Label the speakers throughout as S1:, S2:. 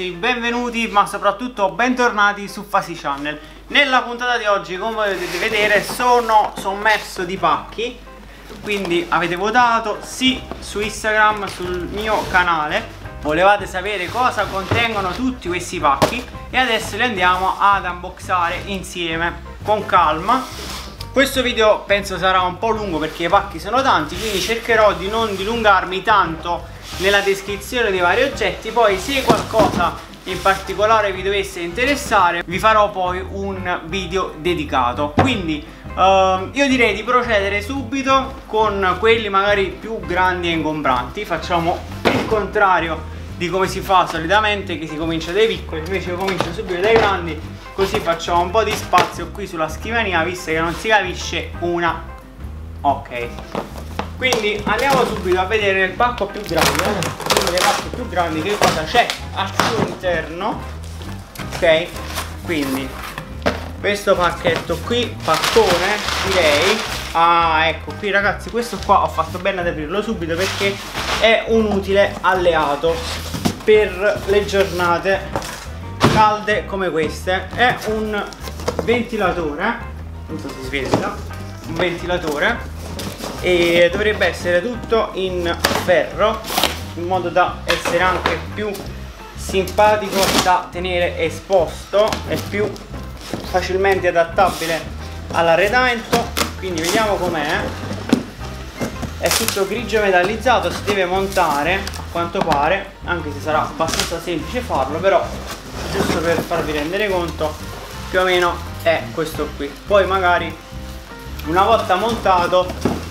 S1: ragazzi, benvenuti ma soprattutto bentornati su Fasi Channel. Nella puntata di oggi, come potete vedere, sono sommerso di pacchi Quindi avete votato sì su Instagram, sul mio canale. Volevate sapere cosa contengono tutti questi pacchi? E adesso li andiamo ad unboxare insieme, con calma. Questo video penso sarà un po' lungo perché i pacchi sono tanti quindi cercherò di non dilungarmi tanto nella descrizione dei vari oggetti poi se qualcosa in particolare vi dovesse interessare vi farò poi un video dedicato. Quindi uh, io direi di procedere subito con quelli magari più grandi e ingombranti. Facciamo il contrario di come si fa solitamente che si comincia dai piccoli invece io comincio subito dai grandi così facciamo un po' di spazio qui sulla scrivania visto che non si capisce una. Ok quindi andiamo subito a vedere il pacco più grande uno dei pacchi più grandi che cosa c'è al suo interno ok? Quindi questo pacchetto qui paccone direi. Ah ecco qui ragazzi questo qua ho fatto bene ad aprirlo subito perché è un utile alleato per le giornate calde come queste. È un ventilatore non so se si vede un ventilatore e dovrebbe essere tutto in ferro in modo da essere anche più simpatico da tenere esposto e più facilmente adattabile all'arredamento. Quindi vediamo com'è. È tutto grigio metallizzato si deve montare a quanto pare anche se sarà abbastanza semplice farlo però giusto per farvi rendere conto più o meno è questo qui. Poi magari una volta montato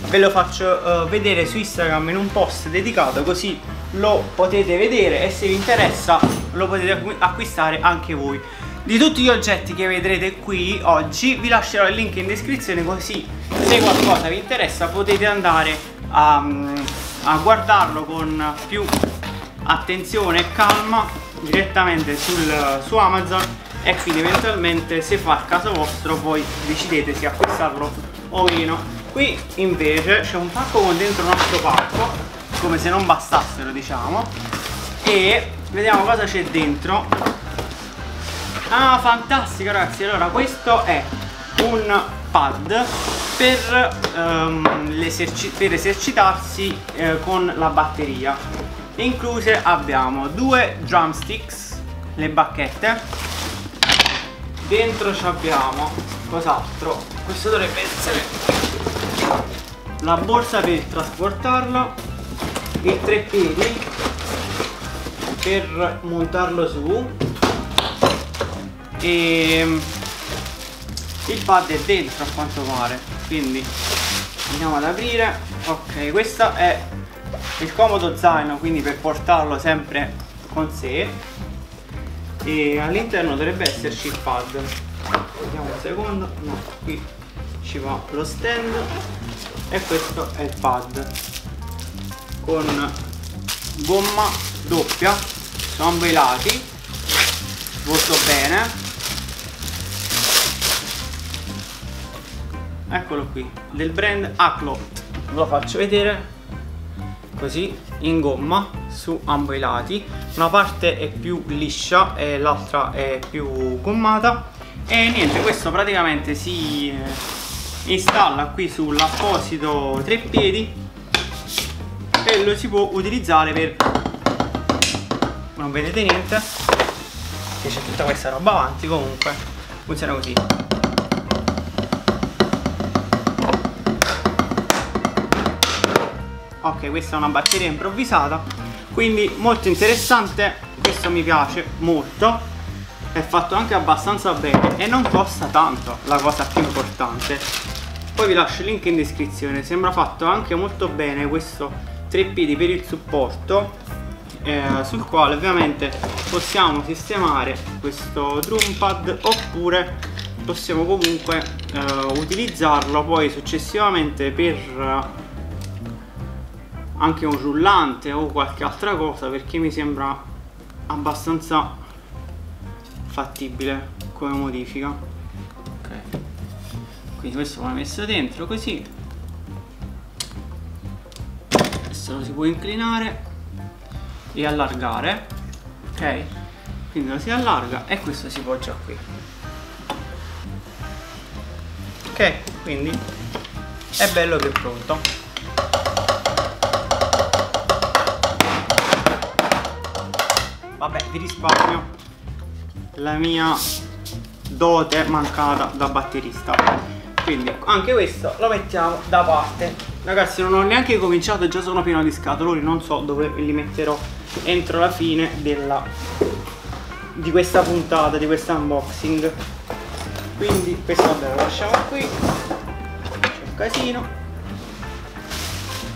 S1: ve lo faccio uh, vedere su Instagram in un post dedicato così lo potete vedere e se vi interessa lo potete acquistare anche voi. Di tutti gli oggetti che vedrete qui oggi vi lascerò il link in descrizione così se qualcosa vi interessa potete andare a, a guardarlo con più attenzione e calma direttamente sul, su Amazon e quindi eventualmente se fa il caso vostro poi decidete se acquistarlo o meno Qui invece c'è un pacco con dentro un altro pacco, come se non bastassero diciamo, e vediamo cosa c'è dentro. Ah, fantastico ragazzi, allora questo è un pad per, um, per esercitarsi eh, con la batteria. Incluse abbiamo due drumsticks, le bacchette, dentro abbiamo cos'altro? Questo dovrebbe essere la borsa per trasportarlo i tre piedi per montarlo su e il pad è dentro a quanto pare. Quindi andiamo ad aprire. Ok questo è il comodo zaino quindi per portarlo sempre con sé. E all'interno dovrebbe esserci il pad secondo no qui ci va lo stand e questo è il pad con gomma doppia su ambo i lati molto bene. Eccolo qui del brand Aclot ve lo faccio vedere così in gomma su ambo i lati. Una parte è più liscia e l'altra è più gommata e niente questo praticamente si installa qui sull'apposito treppiedi e lo si può utilizzare per non vedete niente che c'è tutta questa roba avanti comunque funziona così. Ok questa è una batteria improvvisata quindi molto interessante questo mi piace molto è fatto anche abbastanza bene e non costa tanto la cosa più importante. Poi vi lascio il link in descrizione sembra fatto anche molto bene questo tre piedi per il supporto eh, sul quale ovviamente possiamo sistemare questo drum pad oppure possiamo comunque eh, utilizzarlo poi successivamente per eh, anche un rullante o qualche altra cosa perché mi sembra abbastanza fattibile come modifica. Ok. Quindi questo va messo dentro? Così. Questo lo si può inclinare e allargare. Ok? Quindi lo si allarga e questo si poggia qui. Ok? Quindi è bello che è pronto. Vabbè vi risparmio la mia dote mancata da batterista. Quindi anche questo lo mettiamo da parte. Ragazzi non ho neanche cominciato già sono pieno di scatoloni non so dove li metterò entro la fine della di questa puntata di questo unboxing. Quindi questo vabbè lo lasciamo qui. C'è un casino.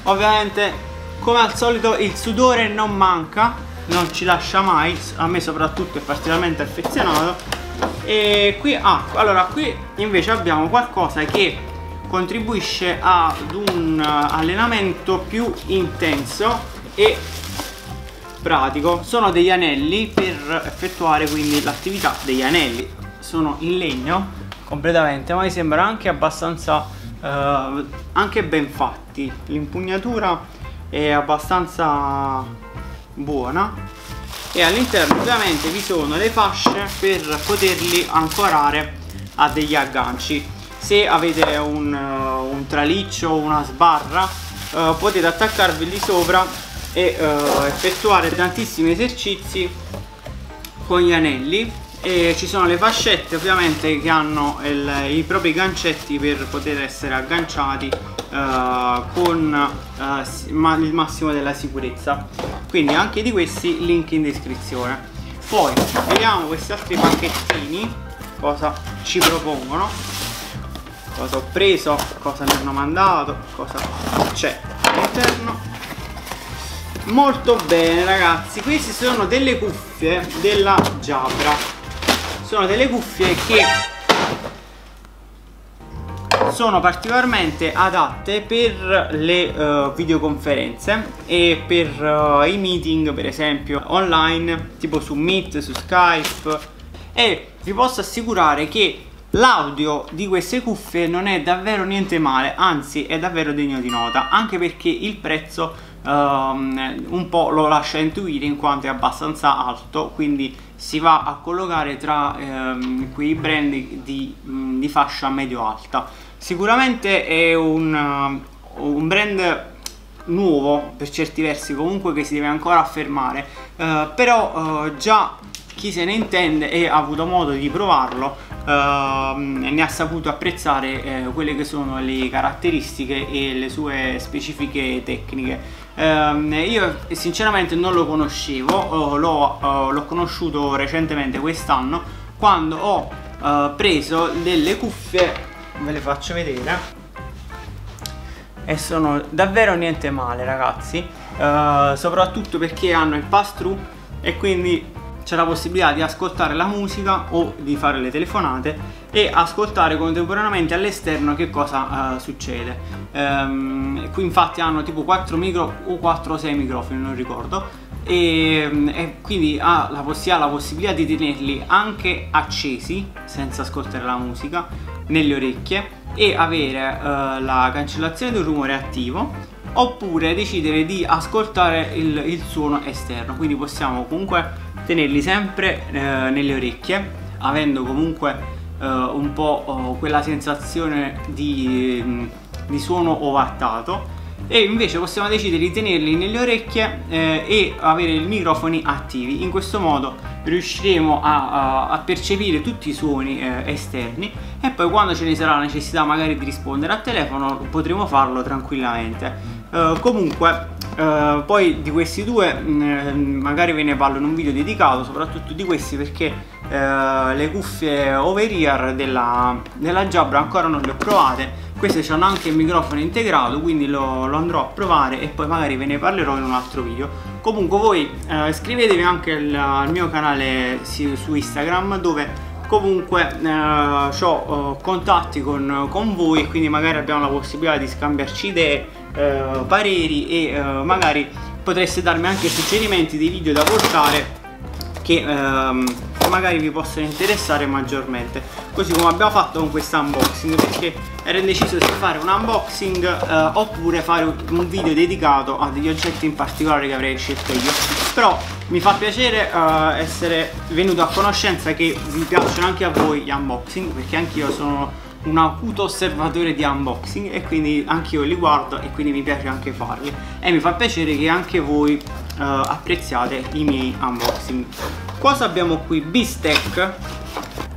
S1: Ovviamente come al solito il sudore non manca non ci lascia mai a me soprattutto è particolarmente affezionato. E qui ah, allora qui invece abbiamo qualcosa che contribuisce ad un allenamento più intenso e pratico. Sono degli anelli per effettuare quindi l'attività degli anelli. Sono in legno completamente ma mi sembra anche abbastanza eh, anche ben fatti. L'impugnatura è abbastanza buona. E all'interno ovviamente vi sono le fasce per poterli ancorare a degli agganci. Se avete un, uh, un traliccio o una sbarra uh, potete attaccarvi lì sopra e uh, effettuare tantissimi esercizi con gli anelli. E ci sono le fascette ovviamente che hanno il, i propri gancetti per poter essere agganciati con uh, ma il massimo della sicurezza. Quindi anche di questi link in descrizione. Poi vediamo questi altri pacchettini cosa ci propongono. Cosa ho preso cosa mi hanno mandato cosa c'è all'interno. Molto bene ragazzi. Queste sono delle cuffie della Jabra sono delle cuffie che sono particolarmente adatte per le uh, videoconferenze e per uh, i meeting per esempio online tipo su Meet, su Skype e vi posso assicurare che l'audio di queste cuffie non è davvero niente male anzi è davvero degno di nota anche perché il prezzo um, un po' lo lascia intuire in quanto è abbastanza alto quindi si va a collocare tra ehm, quei brand di, mm, di fascia medio-alta. Sicuramente è un, uh, un, brand nuovo per certi versi comunque che si deve ancora affermare, uh, però uh, già chi se ne intende e ha avuto modo di provarlo uh, ne ha saputo apprezzare eh, quelle che sono le caratteristiche e le sue specifiche tecniche. Uh, io sinceramente non lo conoscevo, l'ho conosciuto recentemente quest'anno quando ho preso delle cuffie, ve le faccio vedere, e sono davvero niente male ragazzi, eh, soprattutto perché hanno il pass through e quindi c'è la possibilità di ascoltare la musica o di fare le telefonate e ascoltare contemporaneamente all'esterno che cosa uh, succede. Um, qui infatti hanno tipo 4 micro o 4 o 6 microfoni, non ricordo. E, e quindi ha la, ha la possibilità di tenerli anche accesi senza ascoltare la musica nelle orecchie e avere uh, la cancellazione del rumore attivo oppure decidere di ascoltare il, il suono esterno. Quindi possiamo comunque tenerli sempre eh, nelle orecchie avendo comunque eh, un po' oh, quella sensazione di, mm, di, suono ovattato e invece possiamo decidere di tenerli nelle orecchie eh, e avere i microfoni attivi. In questo modo riusciremo a, a, a percepire tutti i suoni eh, esterni e poi quando ce ne sarà la necessità magari di rispondere al telefono potremo farlo tranquillamente. Uh, comunque Uh, poi di questi due mh, mm, magari ve ne parlo in un video dedicato soprattutto di questi perché uh, le cuffie over della, della Jabra ancora non le ho provate. Queste hanno anche il microfono integrato quindi lo, lo, andrò a provare e poi magari ve ne parlerò in un altro video. Comunque voi uh, iscrivetevi anche al, al mio canale su Instagram dove comunque eh, ho contatti con, con voi e quindi magari abbiamo la possibilità di scambiarci idee eh, pareri e eh, magari potreste darmi anche suggerimenti di video da portare che ehm, magari vi possono interessare maggiormente. Così come abbiamo fatto con questo unboxing perché ero indeciso se fare un unboxing eh, oppure fare un video dedicato a degli oggetti in particolare che avrei scelto io. Però mi fa piacere uh, essere venuto a conoscenza che vi piacciono anche a voi gli unboxing perché anch'io sono un acuto osservatore di unboxing e quindi anche io li guardo e quindi mi piace anche farli. E mi fa piacere che anche voi uh, apprezziate i miei unboxing. Cosa abbiamo qui? Bistec.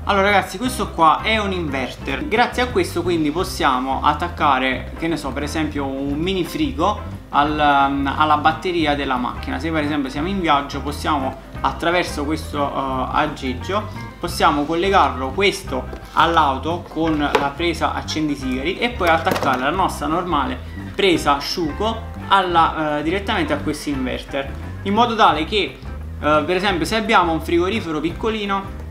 S1: Allora ragazzi questo qua è un inverter. Grazie a questo quindi possiamo attaccare che ne so per esempio un mini frigo al, um, alla batteria della macchina. Se per esempio siamo in viaggio possiamo attraverso questo uh, aggeggio possiamo collegarlo questo all'auto con la presa accendisigari e poi attaccare la nostra normale presa asciugo alla, uh, direttamente a questo inverter. In modo tale che uh, per esempio se abbiamo un frigorifero piccolino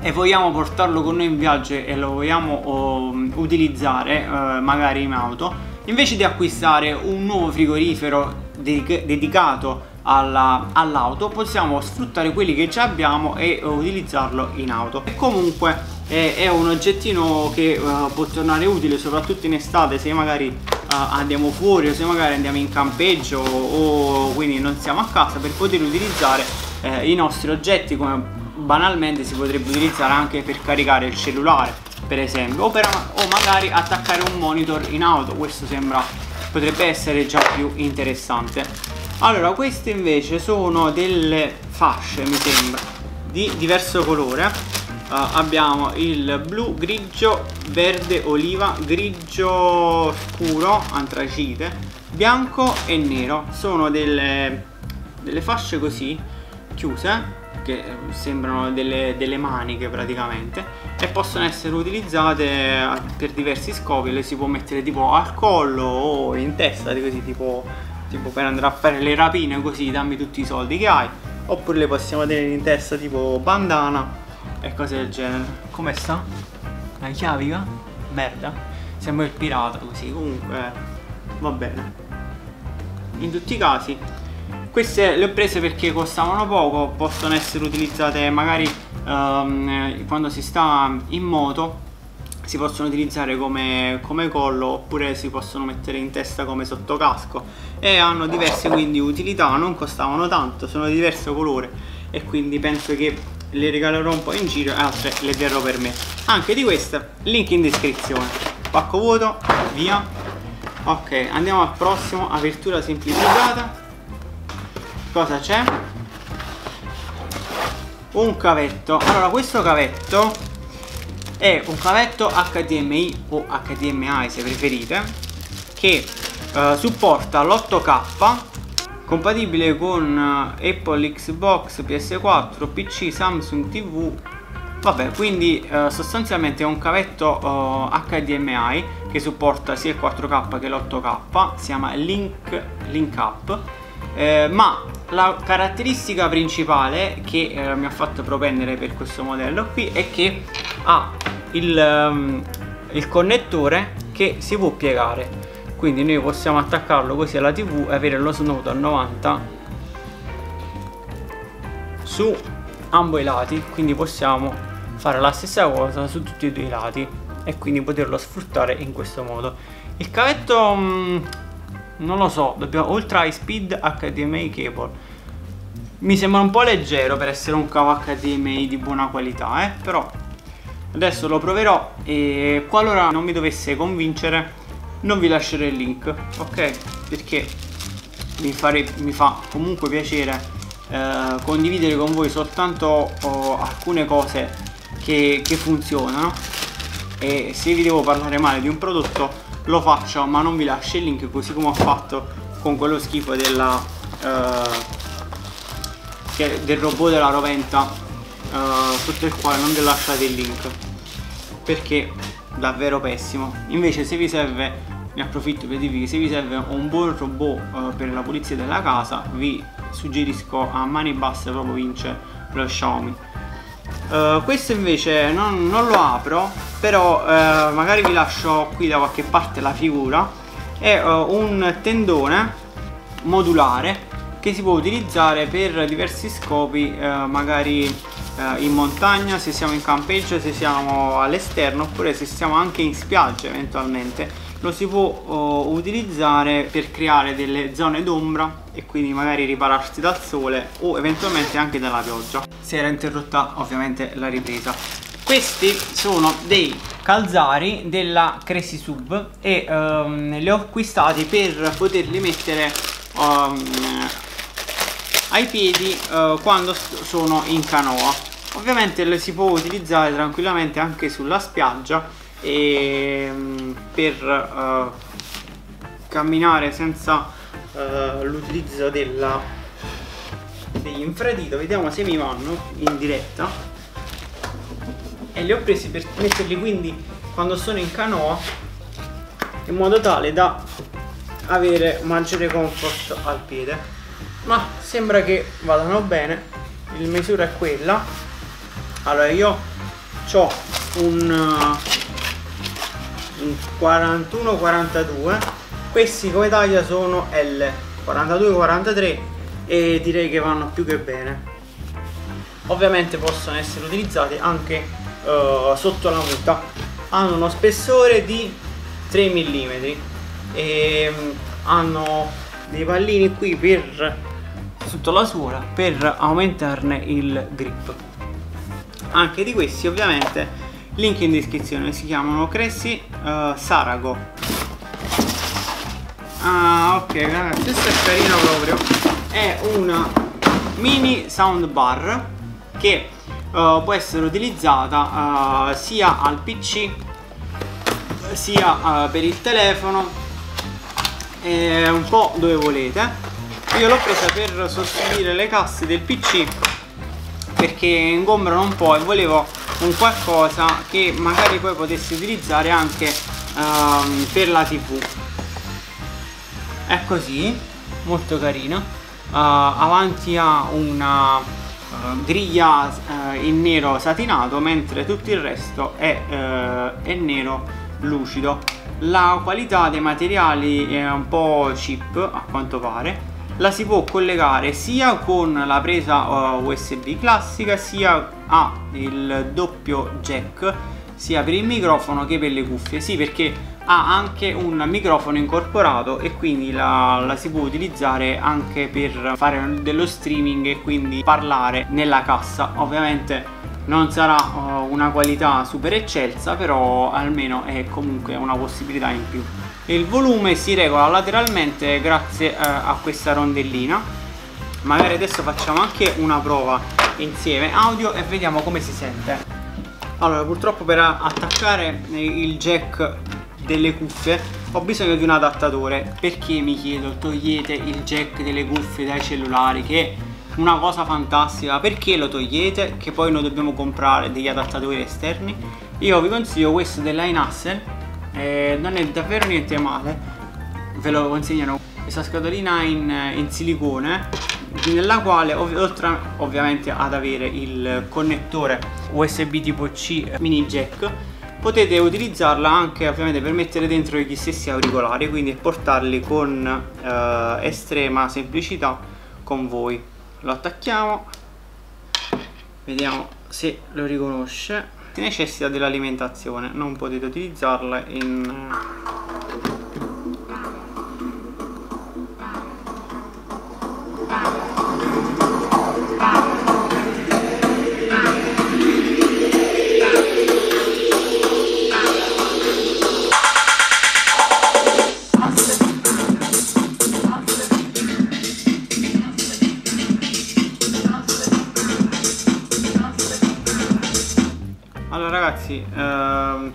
S1: e vogliamo portarlo con noi in viaggio e lo vogliamo uh, utilizzare uh, magari in auto invece di acquistare un nuovo frigorifero dedic dedicato all'auto all possiamo sfruttare quelli che già abbiamo e uh, utilizzarlo in auto. E comunque è, è un oggettino che uh, può tornare utile soprattutto in estate se magari andiamo fuori o se magari andiamo in campeggio o quindi non siamo a casa per poter utilizzare eh, i nostri oggetti come banalmente si potrebbe utilizzare anche per caricare il cellulare per esempio o, per, o magari attaccare un monitor in auto. Questo sembra potrebbe essere già più interessante allora queste invece sono delle fasce mi sembra di diverso colore. Uh, abbiamo il blu grigio verde oliva grigio scuro antracite bianco e nero. Sono delle, delle fasce così chiuse che sembrano delle, delle, maniche praticamente e possono essere utilizzate per diversi scopi. Le si può mettere tipo al collo o in testa così tipo, tipo per andare a fare le rapine così dammi tutti i soldi che hai. Oppure le possiamo tenere in testa tipo bandana e cose del genere. Come sta? la chiavica? merda. Sembra il pirata così. Comunque va bene. In tutti i casi queste le ho prese perché costavano poco possono essere utilizzate magari um, quando si sta in moto si possono utilizzare come, come, collo oppure si possono mettere in testa come sottocasco. E hanno diverse quindi utilità non costavano tanto sono di diverso colore e quindi penso che le regalerò un po' in giro e altre le terrò per me. Anche di queste link in descrizione. Pacco vuoto via. Ok andiamo al prossimo. Apertura semplificata. Cosa c'è? un cavetto. Allora questo cavetto è un cavetto HDMI o HDMI se preferite che eh, supporta l'8K compatibile con eh, Apple Xbox, PS4, PC, Samsung TV vabbè quindi eh, sostanzialmente è un cavetto eh, HDMI che supporta sia il 4K che l'8K si chiama Link, Link Up. Eh, ma la caratteristica principale che eh, mi ha fatto propendere per questo modello qui è che ha il, um, il connettore che si può piegare. Quindi noi possiamo attaccarlo così alla tv e avere lo snodo a 90 su ambo i lati. Quindi possiamo fare la stessa cosa su tutti e due i lati e quindi poterlo sfruttare in questo modo. Il cavetto um, non lo so, dobbiamo, ultra high speed HDMI cable mi sembra un po' leggero per essere un cavo HDMI di buona qualità eh? però adesso lo proverò e qualora non mi dovesse convincere non vi lascerò il link ok perché mi, fare, mi fa comunque piacere eh, condividere con voi soltanto oh, alcune cose che, che funzionano e se vi devo parlare male di un prodotto lo faccio ma non vi lascio il link così come ho fatto con quello schifo della eh, del robot della roventa eh, sotto il quale non vi lasciate il link perché davvero pessimo. Invece se vi serve ne approfitto per dirvi che se vi serve un buon robot eh, per la pulizia della casa vi suggerisco a mani basse proprio vince lo Xiaomi uh, questo invece non, non, lo apro però uh, magari vi lascio qui da qualche parte la figura. È uh, un tendone modulare che si può utilizzare per diversi scopi magari eh, in montagna, se siamo in campeggio, se siamo all'esterno oppure se siamo anche in spiaggia eventualmente lo si può uh, utilizzare per creare delle zone d'ombra e quindi magari ripararsi dal sole o eventualmente anche dalla pioggia. Si era interrotta ovviamente la ripresa. Questi sono dei calzari della Crazy Sub e um, li ho acquistati per poterli mettere um, ai piedi uh, quando sono in canoa. Ovviamente le si può utilizzare tranquillamente anche sulla spiaggia e, um, per uh, camminare senza uh, l'utilizzo degli infradito vediamo se mi vanno in diretta. E li ho presi per metterli quindi quando sono in canoa in modo tale da avere maggiore comfort al piede. Ma sembra che vadano bene il misura è quella. Allora io ho un 41-42 questi come taglia sono L 42-43 e direi che vanno più che bene. Ovviamente possono essere utilizzati anche uh, sotto la muta. Hanno uno spessore di 3 mm e hanno dei pallini qui per sotto la suola per aumentarne il grip. Anche di questi ovviamente link in descrizione si chiamano Cressi uh, Sarago. Ah ok ragazzi questo è carino proprio. È una mini soundbar che uh, può essere utilizzata uh, sia al pc sia per il telefono. E un po' dove volete. Io l'ho presa per sostituire le casse del pc perché ingombrano un po' e volevo un qualcosa che magari poi potessi utilizzare anche um, per la tv è così molto carino. Uh, avanti ha una uh, griglia uh, in nero satinato mentre tutto il resto è, è nero lucido. La qualità dei materiali è un po' cheap a quanto pare. La si può collegare sia con la presa USB classica sia a il doppio jack sia per il microfono che per le cuffie. Sì perché ha anche un microfono incorporato e quindi la, la, si può utilizzare anche per fare dello streaming e quindi parlare nella cassa. Ovviamente non sarà uh, una qualità super eccelsa però almeno è comunque una possibilità in più. Il volume si regola lateralmente grazie uh, a questa rondellina. Magari adesso facciamo anche una prova insieme audio e vediamo come si sente. Allora purtroppo per attaccare il jack delle cuffie ho bisogno di un adattatore. Perché mi chiedo togliete il jack delle cuffie dai cellulari che una cosa fantastica. Perché lo togliete? Che poi noi dobbiamo comprare degli adattatori esterni. Io vi consiglio questo della Inassel eh, non è davvero niente male. Ve lo consegnano questa scatolina in, in silicone nella quale ov oltre ovviamente ad avere il connettore USB tipo C mini jack potete utilizzarla anche ovviamente per mettere dentro gli stessi auricolari quindi portarli con eh, estrema semplicità con voi. Lo attacchiamo. Vediamo se lo riconosce. Si necessita dell'alimentazione non potete utilizzarla in ragazzi ehm,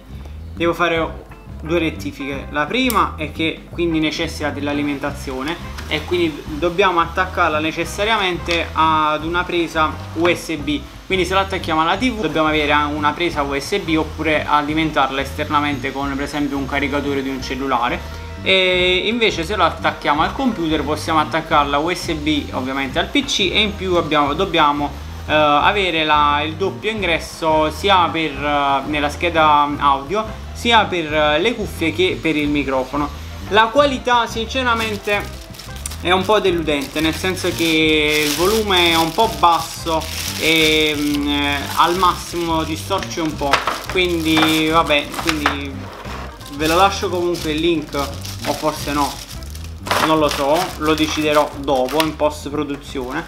S1: devo fare due rettifiche. La prima è che quindi necessita dell'alimentazione e quindi dobbiamo attaccarla necessariamente ad una presa USB quindi se la attacchiamo alla tv dobbiamo avere una presa USB oppure alimentarla esternamente con per esempio un caricatore di un cellulare. E invece se lo attacchiamo al computer possiamo attaccarla USB ovviamente al pc e in più abbiamo, dobbiamo Uh, avere la, il doppio ingresso sia per, uh, nella scheda audio sia per uh, le cuffie che per il microfono. La qualità sinceramente è un po' deludente nel senso che il volume è un po' basso e mh, eh, al massimo distorce un po' quindi vabbè quindi ve lo lascio comunque il link o forse no non lo so lo deciderò dopo in post produzione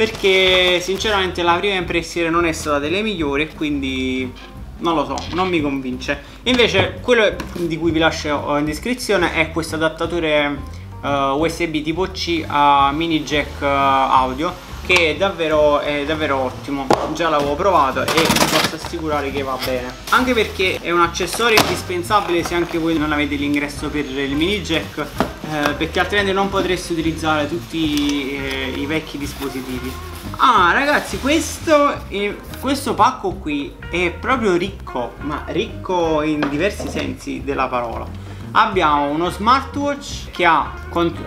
S1: perché sinceramente la prima impressione non è stata delle migliori quindi non lo so, non mi convince. Invece quello di cui vi lascio in descrizione è questo adattatore uh, eh, USB tipo C a mini jack uh, audio che è davvero, è davvero ottimo. Già l'avevo provato e vi posso assicurare che va bene. Anche perché è un accessorio indispensabile se anche voi non avete l'ingresso per il mini jack eh, perché altrimenti non potreste utilizzare tutti eh, i vecchi dispositivi. Ah ragazzi questo, eh, questo pacco qui è proprio ricco ma ricco in diversi sensi della parola. Abbiamo uno smartwatch che ha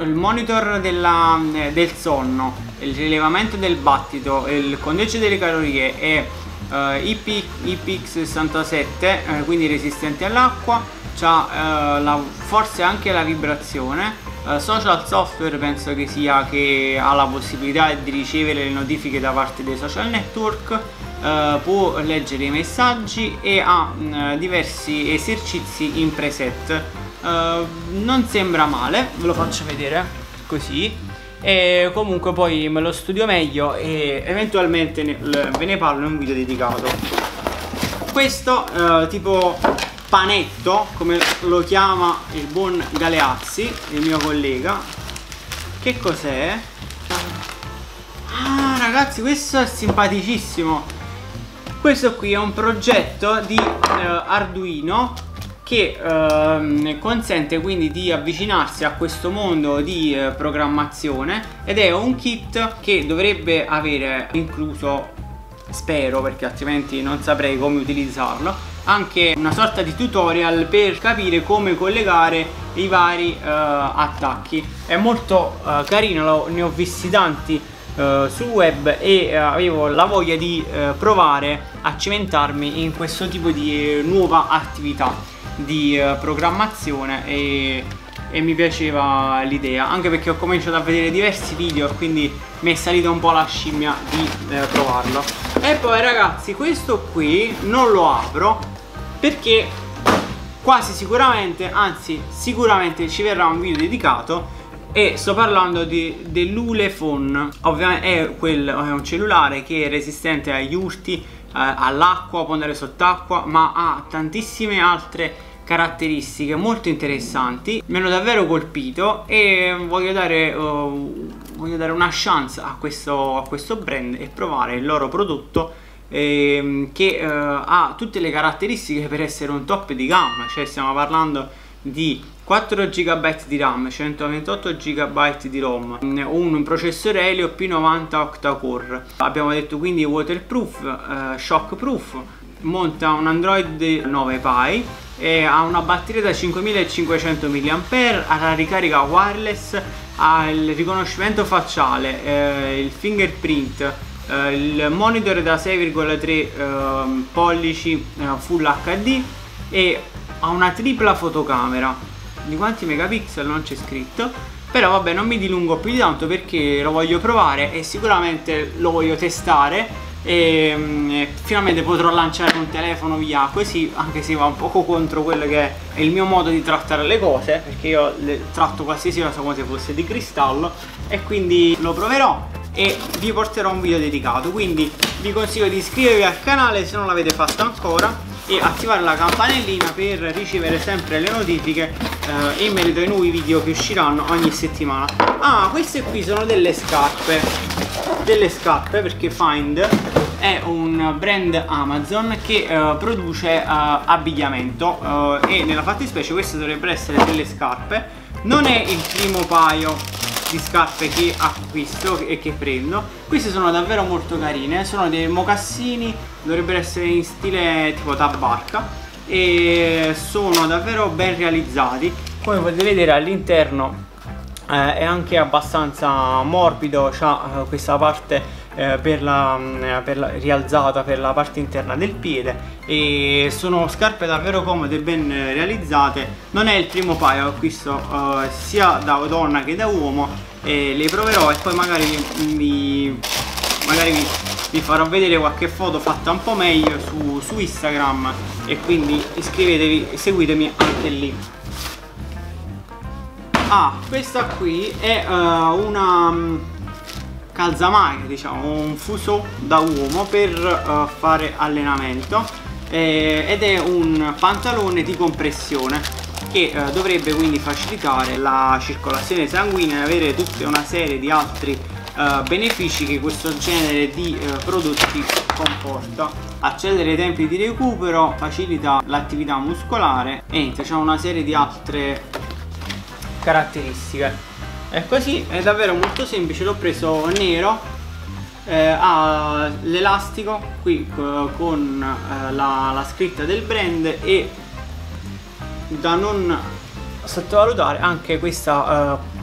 S1: il monitor della, eh, del sonno, il rilevamento del battito, il conteggio delle calorie e uh, IP, IPX67, eh, quindi resistente all'acqua, ha uh, forse anche la vibrazione. Uh, social software penso che sia che ha la possibilità di ricevere le notifiche da parte dei social network, uh, può leggere i messaggi e ha uh, diversi esercizi in preset Uh, non sembra male, ve lo faccio vedere così. E comunque poi me lo studio meglio e eventualmente ne, ve ne parlo in un video dedicato. Questo uh, tipo panetto, come lo chiama il buon Galeazzi, il mio collega. Che cos'è? Ah ragazzi questo è simpaticissimo. Questo qui è un progetto di uh, Arduino che ehm, consente quindi di avvicinarsi a questo mondo di eh, programmazione ed è un kit che dovrebbe avere incluso spero perché altrimenti non saprei come utilizzarlo anche una sorta di tutorial per capire come collegare i vari eh, attacchi. È molto eh, carino ne ho visti tanti Uh, sul web e uh, avevo la voglia di uh, provare a cimentarmi in questo tipo di nuova attività di uh, programmazione e, e, mi piaceva l'idea anche perché ho cominciato a vedere diversi video quindi mi è salita un po' la scimmia di uh, provarlo. E poi ragazzi questo qui non lo apro perché quasi sicuramente anzi sicuramente ci verrà un video dedicato e sto parlando dell'Ulefone ovviamente è, quel, è un cellulare che è resistente agli urti eh, all'acqua, può andare sott'acqua, ma ha tantissime altre caratteristiche molto interessanti. Mi hanno davvero colpito e voglio dare, uh, voglio dare una chance a questo, a questo, brand e provare il loro prodotto eh, che uh, ha tutte le caratteristiche per essere un top di gamma cioè stiamo parlando di 4 GB di RAM, 128 GB di ROM, un processore Helio P90 octa-core. Abbiamo detto quindi waterproof, uh, shockproof, monta un Android 9 Pie e ha una batteria da 5500 mAh, ha la ricarica wireless, ha il riconoscimento facciale, eh, il fingerprint, eh, il monitor da 6,3 eh, pollici Full HD e ha una tripla fotocamera. Di quanti megapixel? Non c'è scritto. Però vabbè non mi dilungo più di tanto perché lo voglio provare e sicuramente lo voglio testare. E mm, finalmente potrò lanciare un telefono via così anche se va un poco contro quello che è il mio modo di trattare le cose perché io tratto qualsiasi cosa come se fosse di cristallo e quindi lo proverò e vi porterò un video dedicato. Quindi vi consiglio di iscrivervi al canale se non l'avete fatto ancora e attivare la campanellina per ricevere sempre le notifiche eh, in merito ai nuovi video che usciranno ogni settimana. Ah queste qui sono delle scarpe. Delle scarpe perché Find è un brand Amazon che eh, produce eh, abbigliamento eh, e nella fattispecie queste dovrebbero essere delle scarpe. Non è il primo paio di scarpe che acquisto e che prendo. Queste sono davvero molto carine sono dei mocassini dovrebbero essere in stile tipo tabacca e sono davvero ben realizzati. Come potete vedere all'interno eh, è anche abbastanza morbido ha eh, questa parte eh, per, la, mm, per la rialzata per la parte interna del piede. E sono scarpe davvero comode e ben realizzate. Non è il primo paio che acquisto eh, sia da donna che da uomo e le proverò e poi magari vi, magari vi, vi farò vedere qualche foto fatta un po' meglio su, su Instagram. E quindi iscrivetevi e seguitemi anche lì. Ah, questa qui è uh, una calzamaglia, diciamo, un fuso da uomo per uh, fare allenamento eh, ed è un pantalone di compressione che uh, dovrebbe quindi facilitare la circolazione sanguigna e avere tutta una serie di altri benefici che questo genere di prodotti comporta. Accelera i tempi di recupero facilita l'attività muscolare e c'è una serie di altre caratteristiche è così. È davvero molto semplice. L'ho preso nero eh, ha l'elastico qui con eh, la, la, scritta del brand e da non sottovalutare anche questa eh,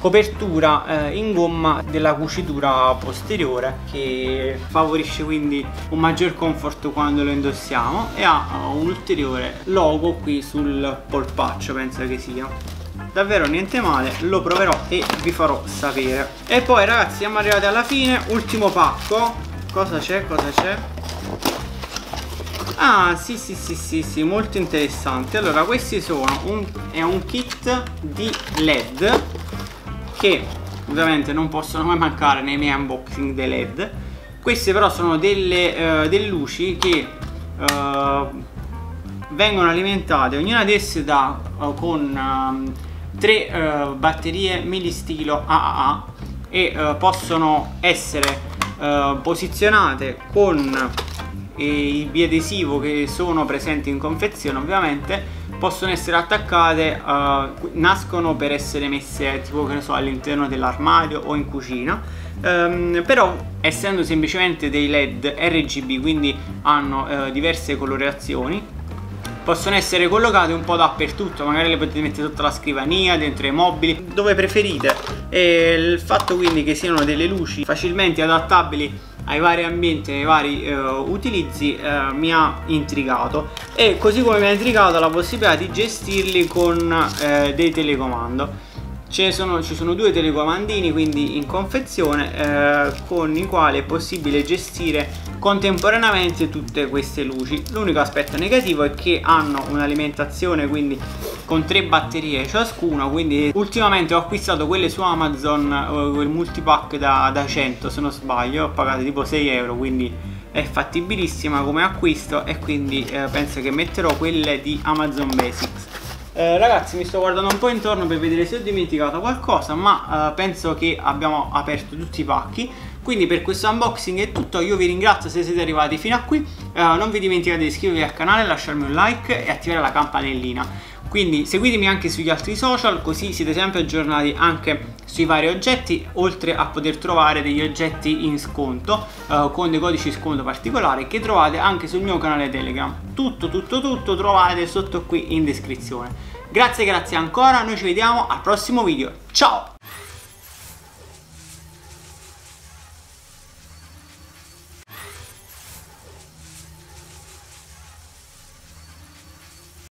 S1: copertura eh, in gomma della cucitura posteriore che favorisce quindi un maggior comfort quando lo indossiamo e ha un ulteriore logo qui sul polpaccio penso che sia davvero niente male lo proverò e vi farò sapere. E poi ragazzi siamo arrivati alla fine ultimo pacco. Cosa c'è? Cosa c'è? Ah sì sì sì sì sì molto interessante. Allora questi sono un, è un kit di led Che ovviamente non possono mai mancare nei miei unboxing dei led. Queste però sono delle, uh, delle luci che uh, vengono alimentate Ognuna di esse da, uh, con tre uh, batterie milistilo AAA e uh, possono essere uh, posizionate con i biadesivo che sono presenti in confezione ovviamente possono essere attaccate nascono per essere messe tipo che ne so all'interno dell'armadio o in cucina. Um, però essendo semplicemente dei led RGB quindi hanno diverse colorazioni possono essere collocate un po' dappertutto magari le potete mettere sotto la scrivania dentro i mobili dove preferite. E il fatto quindi che siano delle luci facilmente adattabili ai vari ambienti ai vari eh, utilizzi eh, mi ha intrigato. E così come mi ha intrigato la possibilità di gestirli con eh, dei telecomando sono, ci sono due telecomandini quindi in confezione eh, con i quali è possibile gestire contemporaneamente tutte queste luci. L'unico aspetto negativo è che hanno un'alimentazione quindi con tre batterie ciascuna quindi ultimamente ho acquistato quelle su Amazon eh, quel multipack da, da 100 se non sbaglio ho pagato tipo 6 euro quindi è fattibilissima come acquisto e quindi eh, penso che metterò quelle di Amazon Basics eh, ragazzi mi sto guardando un po' intorno per vedere se ho dimenticato qualcosa ma eh, penso che abbiamo aperto tutti i pacchi. Quindi per questo unboxing è tutto. Io vi ringrazio se siete arrivati fino a qui. Eh, non vi dimenticate di iscrivervi al canale lasciarmi un like e attivare la campanellina. Quindi seguitemi anche sugli altri social così siete sempre aggiornati anche sui vari oggetti oltre a poter trovare degli oggetti in sconto eh, con dei codici sconto particolari che trovate anche sul mio canale telegram. Tutto tutto tutto trovate sotto qui in descrizione grazie grazie ancora. Noi ci vediamo al prossimo video. Ciao